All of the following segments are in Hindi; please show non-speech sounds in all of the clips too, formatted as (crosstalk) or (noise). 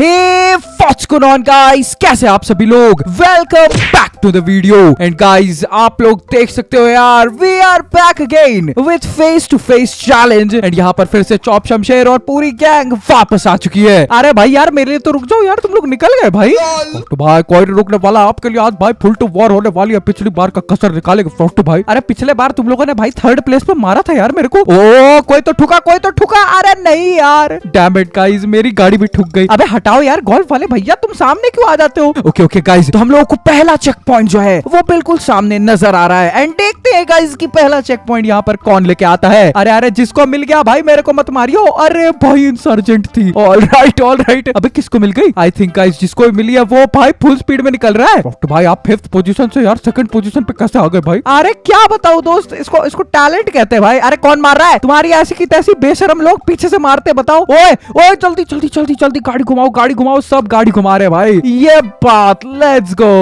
Hey what's going on guys कैसे आप सभी लोग? Welcome back to the video and guys आप लोग देख सकते हो यार we are back again with face to face challenge and यहाँ पर फिर से चौप शमशेर और पूरी गैंग वापस आ चुकी है। अरे भाई यार, मेरे लिए तो रुक जाओ यार, तुम लोग निकल गए भाई। तो भाई, कोई रुकने वाला आपके लिए आज भाई फुल टू वॉर होने वाली है। पिछली बार का कसर निकालेगा फ्रॉस्ट भाई। अरे पिछले बार तुम लोगों ने भाई थर्ड प्लेस पे मारा था यार मेरे को। ओ, कोई तो ठुका, कोई तो ठुका। अरे नहीं यार। डैम इट गाइस मेरी गाड़ी भी ठुक गई। अबे हटाओ यार गोल्फ वाले भैया, तुम सामने क्यों आ जाते हो? ओके ओके गाइस तो हम लोगों को पहला चेक पॉइंट जो है, वो बिल्कुल सामने नज़र आ रहा है। एंड देखते हैं गाइस कि पहला चेक पॉइंट यहाँ पर कौन लेके आता है। अरे अरे, जिसको मिल गया, भाई, मेरे को मत मारियो। अरे, भाई इंसर्जेंट थी। ऑल राइट ऑल राइट अबे, किसको मिल गई? आई थिंक गाइस जिसको मिली है, वो भाई फुल स्पीड में निकल रहा है। डॉक्टर भाई, आप फिफ्थ पोजीशन से यार सेकंड पोजीशन पे कैसे आ गए भाई? अरे, क्या बताओ दोस्त, इसको इसको टैलेंट कहते हैं भाई। अरे, कौन मार रहा है? तुम्हारी ऐसी की तैसी बेशरम लोग पीछे से मारते बताओ। ओए ओए, जल्दी जल्दी जल्दी जल्दी, गाड़ी घुमाओ गाड़ी घुमाओ, सब गाड़ी घुमा रहे भाई। ये बात लेट्स गो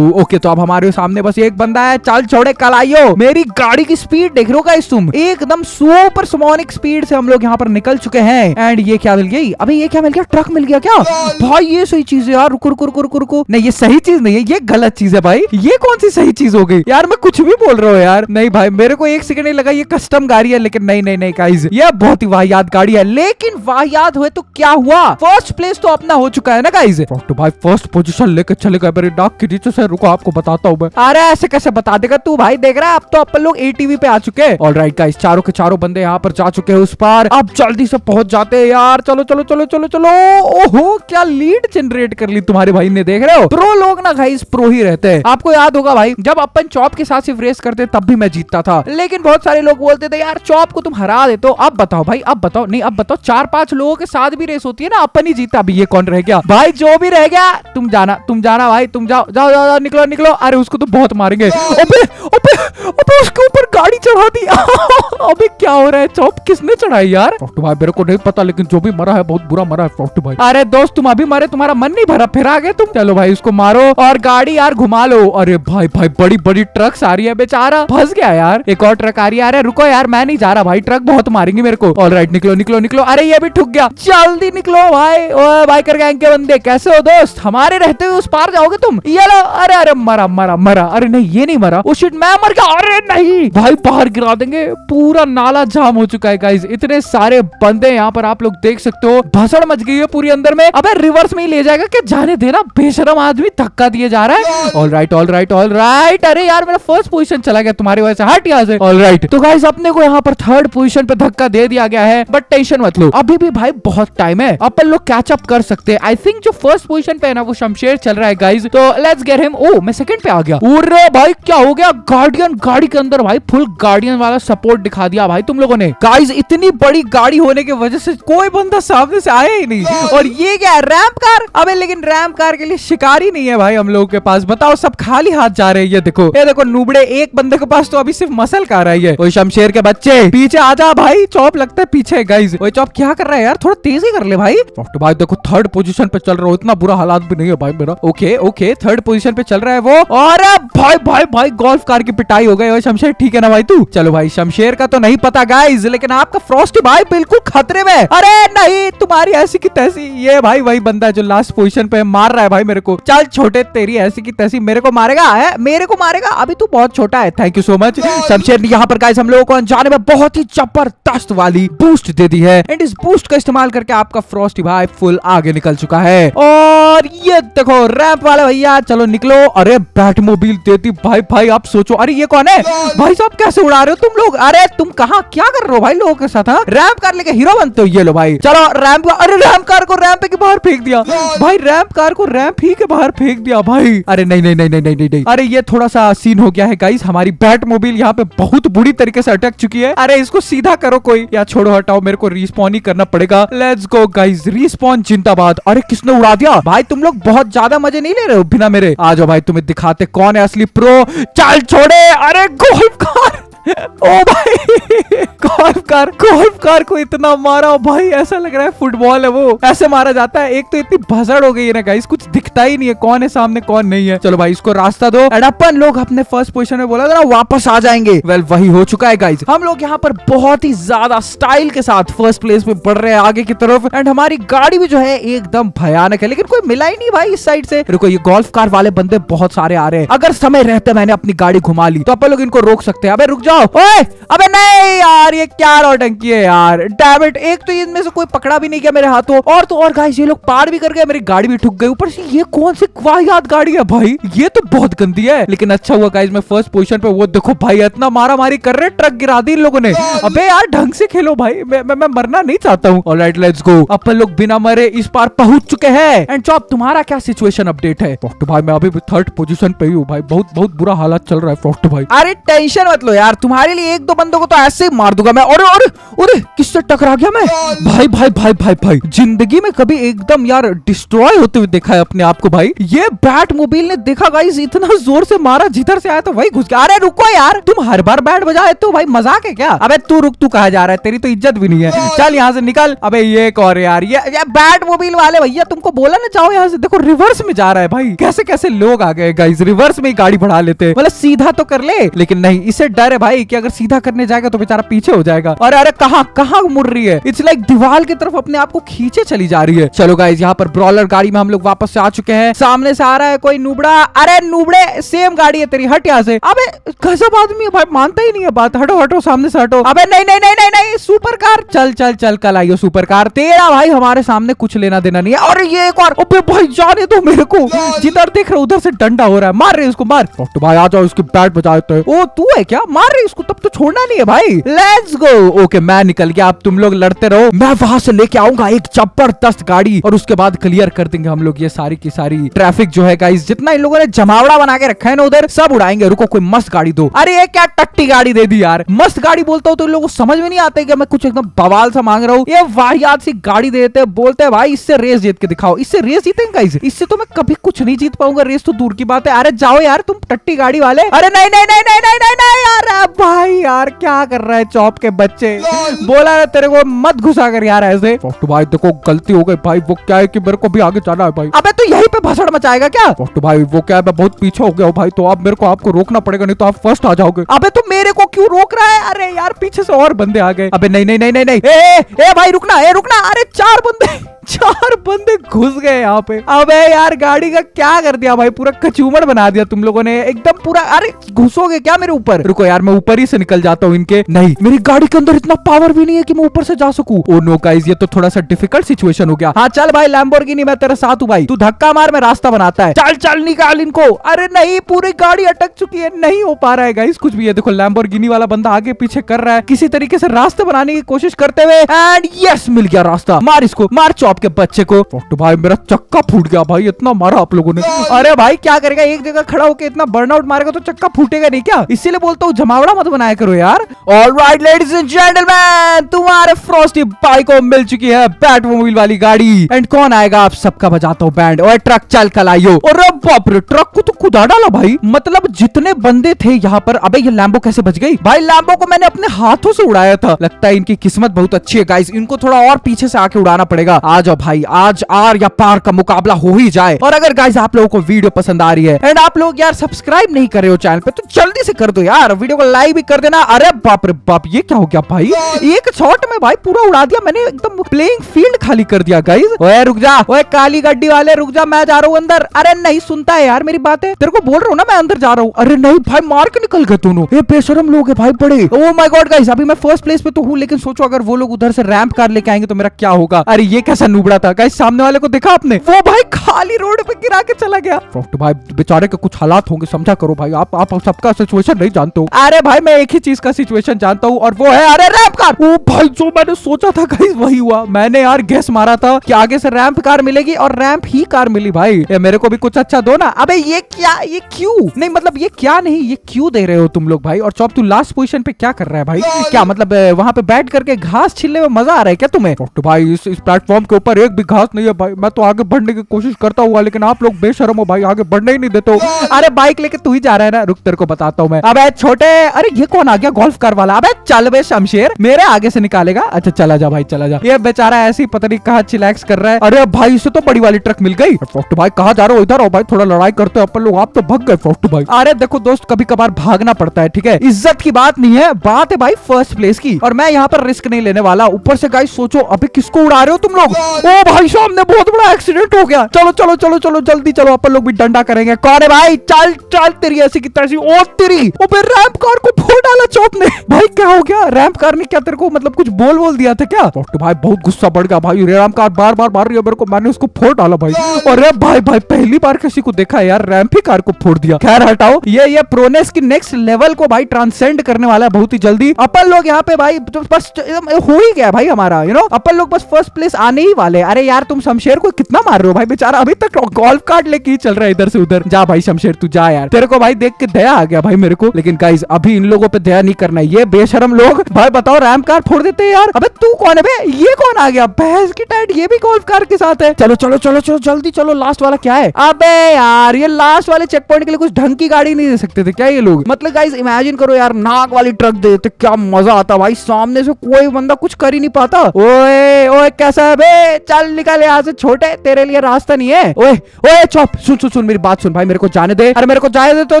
ओके तो अब हमारे सामने बस एक बंदा है। चल छोड़े, कल आइयो। मेरी गाड़ी की स्पीड देख हो गाइस तुम? एकदम सुपर सोनिक स्पीड से हम लोग यहाँ पर निकल चुके हैं। एंड ये क्या मिल गई? अभी ये क्या मिल गया? ट्रक मिल गया क्या? भाई, ये सही चीज़ है यार। रुको रुको रुको रुको रुको। नहीं, ये सही चीज़ नहीं है। ये गलत चीज़ है भाई। ये कौन सी सही चीज़ हो गई? यार, मैं कुछ भी बोल रहा हूँ यार। नहीं भाई, मेरे को एक सेकंड नहीं लगा। ये कस्टम गाड़ी है, लेकिन नहीं नहीं नहीं गाइज़ ये बहुत ही वाहियात गाड़ी है। लेकिन वाहियात हुए तो क्या हुआ? फ़र्स्ट प्लेस तो अपना हो चुका है ना गाइज़ भाई फ़र्स्ट पोजिशन लेकर चले गए। मेरे डाक के रुको, आपको बताता हूँ मैं। अरे ऐसे कैसे बता देगा? तू भाई देख रहा है अब तो अपन लोग एटीवी पे आ चुके हैं। ऑल राइट गाइस चारों के चारों बंदे यहाँ पर जा चुके हैं उस पार। अब जल्दी से पहुँच जाते हैं यार। चलो चलो चलो चलो चलो। ओहो क्या लीड जनरेट कर ली तुम्हारे भाई ने देख रहे हो? प्रो लोग ना गाइस प्रो ही रहते हैं। आपको याद होगा भाई जब अपन चौप के साथ सिर्फ़ रेस करते तब भी मैं जीतता था। लेकिन बहुत सारे लोग बोलते थे यार चौप को तुम हरा देते हो अब बताओ भाई अब बताओ। नहीं अब बताओ चार पाँच लोगों के साथ भी रेस होती है ना अपन ही जीता अभी ये कौन रह गया? भाई जो भी रह गया तुम जाना तुम जाना भाई तुम जाओ जाओ जाओ, जाओ निकलो निकलो। अरे उसको तो बहुत मारेंगे। अबे अबे अबे उसके ऊपर गाड़ी चढ़ा दी। (laughs) अबे क्या हो रहा है? चौप किसने चढ़ाई यार? डॉक्टर भाई मेरे को नहीं पता लेकिन जो भी मरा है बहुत बुरा मरा है डॉक्टर भाई। अरे दोस्त तुम अभी मरे तुम्हारा मन नहीं भरा फिर आ गए तुम। चलो भाई उसको मारो और गाड़ी यार घुमा लो। अरे भाई भाई बड़ी बड़ी ट्रक्स आ रही है बेचारा। फंस गया यार। एक और ट्रक आ रही है। अरे रुको यार मैं नहीं जा रहा भाई ट्रक बहुत मारेंगे मेरे को। ऑल राइट निकलो निकलो निकलो। अरे ये भी ठुक गया। जल्दी निकलो भाई। ओ बाइकर गैंग के बंदे कैसे हो दोस्त? हमारे रहते हुए उस पार जाओगे तुम? ये लो। अरे अरे मरा मरा मरा मरा। अरे नहीं, ये नहीं मरा। ओ शिट मैं मर गया। अरे नहीं। भाई, बाहर गिरा देंगे। पूरा नाला जाम हो चुका है गाइज़ इतने सारे बंदे यहाँ पर आप लोग देख सकते हो। भसड़ मच गई है पूरी अंदर में। अबे रिवर्स में ही ले जाएगा क्या जाने देना। बेशरम आदमी धक्का दिए जा रहा है। All right all right all right अरे यार, मेरा फ़र्स्ट पोजीशन चला गया तुम्हारी वजह से। हट यहाँ से। ऑल राइट तो गाइज़ अपने को यहाँ पर थर्ड पोजिशन पे धक्का दे दिया गया है। बट टेंशन मत लो। अभी भी भाई बहुत टाइम है। अपन लोग कैच अप कर सकते हैं। आई थिंक जो फ़र्स्ट पोजिशन पे है ना, वो शमशेर चल रहा है गाइज़ तो लेट्स गेट हिम ओ मैं सेकंड पे आ गया। अरे भाई क्या हो गया? गार्डियन गाड़ी के अंदर भाई फुल गार्डियन वाला सपोर्ट दिखा दिया भाई तुम लोगों ने। गाइस इतनी बड़ी गाड़ी होने की वजह से कोई बंदा सामने से आया ही नहीं। और ये क्या है रैम्प कार अबे लेकिन रैम्प कार के लिए शिकारी नहीं है भाई हम लोगों के पास। बताओ सब खाली हाथ जा रहे हैं ये देखो। ये देखो नुबड़े एक बंदे के पास तो अभी सिर्फ़ मसल कार आई है। वही शमशेर के बच्चे पीछे आ जा भाई। चौप लगता है पीछे गाइज़ वही चौप क्या कर रहा है यार? थोड़ा तेज़ी कर ले भाई। डॉक्टर भाई देखो थर्ड पोजीशन पे चल रहा हो इतना बुरा हालात भी नहीं है भाई मेरा। ओके ओके थर्ड पोजीशन पे चल रहा है वो। और भाई भाई भाई गोल्फ कार की पिटाई हो गई। शमशेर ठीक है ना भाई तू? चलो भाई शमशेर का तो नहीं पता गाइस लेकिन आपका फ्रॉस्टी भाई बिल्कुल खतरे में अरे नहीं तुम्हारी ऐसी की तैसी। ये भाई वही बंदा जो लास्ट पोजीशन पे मार रहा है भाई मेरे को। चल छोटे तेरी ऐसी की तैसी मेरे को मारेगा है? मेरे को मारेगा? अभी तू बहुत छोटा है thank you so much Shamsher ने यहाँ पर गाइस हम लोगों को अनजाने में बहुत ही ज़बरदस्त वाली बूस्ट दे दी है। एंड इस बूस्ट का इस्तेमाल करके आपका फ्रॉस्टी भाई फुल आगे निकल चुका है। और ये देखो रैंप वाले भैया चलो निकलो। अरे बैटमोबिल देती भाई भाई आप सोचो। अरे ये कौन है? भाई साहब कैसे उड़ा रहे हो तुम लोग? अरे तुम कहा क्या कर रहे हो भाई लोगों के साथ हाँ? रैंप कार लेके हीरो बनते हो ये लो भाई। चलो रैंप अरे रैंप कार को रैंप के बाहर फेंक दिया। भाई रैंप कार को रैंप ही के बाहर फेंक दिया भाई। अरे नहीं नहीं नहीं नहीं नहीं नहीं, नहीं। अरे ये थोड़ा सा सीन हो गया है गाइस हमारी बैट मोबिल यहाँ पे बहुत बुरी तरीके से अटक चुकी है। अरे इसको सीधा करो कोई। या छोड़ो हटाओ मेरे को रिस्पॉन ही करना पड़ेगा। लेट्स गो गाइस रिस्पॉन जिंदाबाद। अरे किसने उड़ा दिया? भाई तुम लोग बहुत ज़्यादा मज़े नहीं ले रहे हो बिना मेरे। आ जाओ भाई तुम्हें दिखाते कौन है असली प्रो चाल छोड़े। अरे गोल्फ कार (laughs) ओ भाई गोल्फ कार गोल्फ कार को इतना मारा। भाई, ऐसा लग रहा है फुटबॉल है वो। ऐसे मारा जाता है। एक तो इतनी भसड़ हो गई है ना गाइस कुछ दिखता ही नहीं है। कौन है सामने, कौन नहीं है। चलो भाई, इसको रास्ता दो। एंड अपन लोग अपने फ़र्स्ट पोजीशन में बोला था वापस आ जाएँगे। वेल वही हो चुका है गाइस हम लोग यहाँ पर बहुत ही ज़्यादा स्टाइल के साथ फ़र्स्ट प्लेस में बढ़ रहे हैं आगे की तरफ़। एंड हमारी गाड़ी भी जो है, एकदम भयानक है। लेकिन कोई मिला ही नहीं भाई इस साइड से। रुको, ये गोल्फ कार वाले बंदे बहुत सारे आ रहे हैं। अगर समय रहते, मैंने अपनी गाड़ी घुमा ली। तो अपन लोग इनको रोक सकते हैं। अबे, रुक जाओ। ओए, अबे, नहीं यार, ये क्या नौटंकी है यार। डैविड एक तो इनमें से कोई पकड़ा भी नहीं गया मेरे हाथों। और तो और गाइस ये लोग पार भी कर गए मेरी गाड़ी भी ठुक गई। ऊपर से ये कौन सी वाहियात गाड़ी है भाई? ये तो बहुत गंदी है। लेकिन अच्छा हुआ गाइस मैं फ़र्स्ट पोजीशन पे वो देखो भाई इतना मारा मारी कर रहे ट्रक गिरा दी इन लोगों ने। अबे यार ढंग से खेलो भाई। मैं मैं, मैं मरना नहीं चाहता हूँ। ऑलराइट लेट्स गो अपन लोग बिना मरे इस पार पहुँच चुके हैं। एंड चॉप तुम्हारा क्या सिचुएशन अपडेट है? डॉक्टर भाई मैं अभी थर्ड पोजीशन पे ही हूँ भाई। बहुत बहुत बुरा हालत चल रहा है डॉक्टर भाई। अरे टेंशन मत लो यार। तुम्हारे लिए एक दो बंदों को तो ऐसे ही मार दूँगा मैं। और और अरे किससे टकरा गया मैं? भाई भाई भाई भाई भाई ज़िंदगी में कभी एकदम यार डिस्ट्रॉय होते हुए देखा है अपने आप को भाई। ये बैट मोबाइल ने देखा गाइस इतना ज़ोर से मारा जिधर से आया तो वही घुस गया। अरे रुको यार तुम हर बार बैट बजाए तो भाई मज़ाक है क्या? अबे तू रुक तू कहा जा रहा है? तेरी तो इज़्ज़त भी नहीं है। चल यहाँ से निकल। अबे ये कौन यार? ये, ये बैट मोबाइल वाले भैया तुमको बोला ना चाहो यहाँ से। देखो रिवर्स में जा रहा है भाई। कैसे कैसे लोग आ गए गाइस रिवर्स में ही गाड़ी बढ़ा लेते। मतलब सीधा तो कर ले लेकिन नहीं इसे डर है भाई कि अगर सीधा करने जाएगा तो बेचारा पीछे हो जाएगा। और अरे कहाँ कहाँ मुड़ रही है? इट्स लाइक दीवार की तरफ़ अपने आप को खींचे चली जा रही है। चलो गाइज़ यहाँ पर ब्रॉलर गाड़ी में हम लोग वापस से आ चुके हैं। सामने से आ रहा है कोई नुबड़ा। अरे नुबड़े सेम गाड़ी है तेरी हट यहाँ से। अबे गजब आदमी है भाई मानता ही नहीं है बात। हटो हटो सामने से हटो। अबे नहीं नहीं नहीं नहीं नहीं सुपर कार चल चल चल कल आइयो सुपर कार तेरा भाई हमारे सामने कुछ लेना देना नहीं है। और ये एक और अबे भाई जाने दो मेरे को। जिधर देख रहे उधर से डंडा हो रहा है। मार रहे उसको मार। डॉक्टर भाई आ जाओ उसकी बैट बजा देते ओ तू है क्या? मार रही उसको तब तो छोड़ना नहीं है भाई। लेट्स गो ओके, मैं निकल गया। अब तुम लोग लड़ते रहो। मैं वहाँ से लेके आऊँगा एक ज़बरदस्त गाड़ी और उसके बाद क्लियर कर देंगे हम लोग ये सारी की सारी ट्रैफ़िक जो है गाइस जितना इन लोगों ने जमावड़ा बना के रखा है ना उधर, सब उड़ाएँगे। रुको, कोई मस्त गाड़ी दो। अरे, ये क्या टट्टी गाड़ी दे दी यार। मस्त गाड़ी बोलता हूँ तो इन लोगों को समझ में नहीं आता कि मैं कुछ एकदम बवाल सा मांग रहा हूँ। ये वाहियात सी गाड़ी देते बोलते हैं, भाई, इससे रेस जीत के दिखाओ। इससे रेस जीतेंगे गाइस इससे तो मैं कभी कुछ नहीं जीत पाऊँगा। रेस तो दूर की बात है। अरे, जाओ यार, तुम टट्टी गाड़ी वाले। अरे, नहीं नहीं नहीं नहीं नहीं नहीं, यार। भाई, यार, क्या कर रहा है चौप के बच्चे? बोला है तेरे को मत घुसा कर यार ऐसे। भाई देखो गलती हो गई भाई। वो क्या है कि मेरे को भी आगे जाना है भाई। अबे तू यहीं पे भसड़ मचाएगा क्या? तो भाई वो क्या है? मैं बहुत पीछे हो गया हूँ भाई तो आप मेरे को आपको रोकना पड़ेगा नहीं तो आप फ़र्स्ट आ जाओगे। अबे तू मेरे को क्यों रोक रहा है? अरे यार पीछे से और बंदे आ गए। अबे नहीं नहीं नहीं नहीं नहीं। ए, ए, ए भाई रुकना ए रुकना। अरे चार बंदे। चार बंदे घुस गए यहाँ पे। अबे यार, गाड़ी का क्या कर दिया भाई? पूरा कचूमर बना दिया तुम लोगों ने। एकदम पूरा, अरे घुसोगे क्या मेरे ऊपर? रुको यार, मैं ऊपर ही से निकल जाता हूँ इनके। नहीं, मेरी गाड़ी के अंदर इतना पावर भी नहीं है कि मैं ऊपर से जा सकूँ। ओ नो गाइस ये तो थोड़ा सा डिफ़िकल्ट सिचुएशन हो गया। हाँ चल भाई लैम्बोर्गिनी मैं तेरे साथ हूँ भाई। तू धक्का मार, मैं रास्ता बनाता है। चल चल, निकाल इनको। अरे नहीं, पूरी गाड़ी अटक चुकी है। नहीं हो पा रहा है गाइस कुछ भी है। देखो लैम्बोर्गिनी वाला बंदा आगे पीछे कर रहा है। किसी तरीके से रास्ते बनाने की कोशिश करते हुए। एंड यस मिल गया रास्ता। मार इसको, मार चौप। के बच्चे को। तो भाई, मेरा चक्का फूट गया भाई, इतना मारा आप लोगों ने। अरे भाई, क्या करेगा? एक जगह खड़ा होकर इतना बर्नआउट मारेगा तो चक्का फूटेगा नहीं क्या? इसीलिए बोलता हूँ, जमावड़ा मत बनाया करो यार। ऑलराइट लेडीज़ एंड जेंटलमैन तुम्हारे फ्रॉस्टी बाइक को मिल चुकी है बैटमोबाइल वाली गाड़ी। एंड कौन आएगा? आप सबका बजाता हूँ बैंड और ट्रक चल कल आइयो। और बाप रे ट्रक को तो खुदा डाला भाई। मतलब जितने बंदे थे यहाँ पर, अबे ये लैम्बो कैसे बच गई? भाई लैम्बो को मैंने अपने हाथों से उड़ाया था। लगता है इनकी किस्मत बहुत अच्छी है गाइस इनको थोड़ा और पीछे से आके उड़ाना पड़ेगा। आ जाओ भाई, आज आर या पार का मुकाबला हो ही जाए। और अगर गाइज़ आप लोगों को वीडियो पसंद आ रही है एंड आप लोग यार सब्सक्राइब नहीं कर रहे हो चैनल पे तो जल्दी से कर दो यार। वीडियो को लाइक भी कर देना। अरे बाप रे बाप, ये क्या हो गया भाई? एक शॉट में भाई पूरा उड़ा दिया। मैंने एकदम प्लेइंग फ़ील्ड खाली कर दिया गाइस ओए, रुक जा। ओए, काली गड्डी वाले, रुक जा। मैं जा रहा हूँ अंदर। अरे नहीं, सुनता है यार मेरी बातें। तेरे को बोल रहा हूँ ना, मैं अंदर जा रहा हूँ। अरे नहीं भाई, मार के निकल गए दोनों। ये बेशरम लोग है भाई, बड़े। ओ माय गॉड गाइस अभी मैं फ़र्स्ट प्लेस पे तो हूँ, लेकिन सोचो, अगर वो लोग उधर से रैंप कार लेके आएँगे तो मेरा क्या होगा? अरे ये कैसा नुबड़ा था। गाइस सामने वाले को देखा आपने? वो भाई खाली रोड पे गिरा के चला गया। तो भाई बेचारे के कुछ हालात होंगे समझा करो भाई। आप आप सबका सिचुएशन नहीं जानते हो। अरे भाई मैं एक ही चीज़ का सिचुएशन जानता हूँ और वो है अरे रैंप कार ओ भाई जो मैंने सोचा था गाइस वही हुआ। मैंने यार गैस मारा था कि आगे से रैंप कार मिलेगी और रैंप ही कार मिली भाई। ये मेरे को भी कुछ अच्छा दो ना। अबे ये क्या ये क्यों? नहीं मतलब ये क्या नहीं ये क्यों दे रहे हो तुम लोग भाई? और चौप तू लास्ट पोजीशन पे क्या कर रहा है भाई? क्या मतलब वहाँ पे बैठ करके घास छिलने में मज़ा आ रहा है क्या तुम्हें? तो भाई इस, इस प्लेटफॉर्म के ऊपर एक भी घास नहीं है भाई। मैं तो आगे बढ़ने की कोशिश करता हुआ, लेकिन आप लोग बेशरम हो भाई, आगे बढ़ने ही नहीं देते हो। अरे बाइक लेके तू ही जा रहा है ना? रुक, तेरे को बताता हूँ मैं। अबे छोटे, अरे ये कौन आ गया गोल्फ कार वाला? अबे चल बे शमशेर, मेरे आगे से निकालेगा। अच्छा चला जा भाई, चला जा। ये बेचारा ऐसे ही पता नहीं कहा चिलैक्स कर रहा है। अरे भाई, इसे तो बड़ी वाली ट्रक मिल गई। भाई, कहा जा रहे हो? इधर हो भाई, थोड़ा लड़ाई करते हो। अपन लोग आप तो भग गए फोक्ट भाई। अरे देखो दोस्त कभी कभार भागना पड़ता है, ठीक है? इज़्ज़त की बात नहीं है, बात है भाई फ़र्स्ट प्लेस की। और मैं यहाँ पर रिस्क नहीं लेने वाला। ऊपर से गाइस सोचो, अभी किसको उड़ा रहे हो तुम लोग? ओ भाई सामने बहुत बड़ा एक्सीडेंट हो गया। चलो चलो चलो चलो, जल्दी चलो, अपन लोग भी डंडा करेंगे। कौन है भाई? चल चल तेरी ऐसी की तरह ओ तेरी। ओ रैंप कार को फोड़ डाला चौप ने। भाई, क्या हो गया? रैंप कार ने क्या तेरे को मतलब कुछ बोल बोल दिया था क्या? डॉक्टर भाई, बहुत गुस्सा बढ़ गया भाई। रैंप कार बार बार मार रही है मेरे को। मैंने उसको फोड़ डाला भाई। और भाई भाई, पहली बार किसी को देखा यार। रैंप ही कार को फोड़ दिया। खैर, हटाओ। ये ये प्रोनेस की नेक्स्ट लेवल को भाई ट्रांसेंड करने वाला है बहुत ही जल्दी। अपन लोग यहाँ पे भाई तो बस हो ही गया भाई हमारा यू नो अपन लोग बस फ़र्स्ट प्लेस आने ही वाले। अरे यार, तुम शमशेर को कितना मार रहे हो भाई? बेचारा अभी तक गोल्फ कार्ड लेके ही चल रहा है इधर से उधर। जा भाई शमशेर, तू जा यार। तेरे को भाई देख के दया आ गया भाई मेरे को। लेकिन गाइज़ अभी इन लोगों पे दया नहीं करना ये बेशरम लोग। भाई बताओ रैम कार फोड़ देते हैं यार। अबे तू कौन है ये कौन आ गया? भैंस की टाइट ये भी गोल्फ कार के साथ है। चलो चलो चलो चलो, जल्दी चलो। लास्ट वाला क्या है? अबे यार, ये लास्ट वाले चेक पॉइंट के लिए कुछ ढंग की गाड़ी नहीं दे सकते थे क्या ये लोग? मतलब गाइज़ इमेजिन करो यार, नाक वाली ट्रक दे देते। क्या मज़ा आता भाई। सामने से कोई बंदा कुछ कर ही नहीं पाता। ओए ओए, कैसा है बे? चल निकल यहाँ से, छोटे, तेरे लिए रास्ता नहीं है। ओए ओए, चुप। सुन सुन सुन, मेरी बात सुन। भाई, मेरे को जाने दे। अरे मेरे को जाने दे तो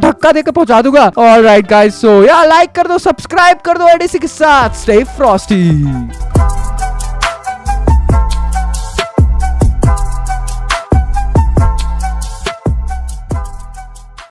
धक्का देकर पहुँचा दूँगा। ऑल राइट गाइस सो या लाइक कर दो सब्सक्राइब कर दो एडीसी के साथ। Stay Frosty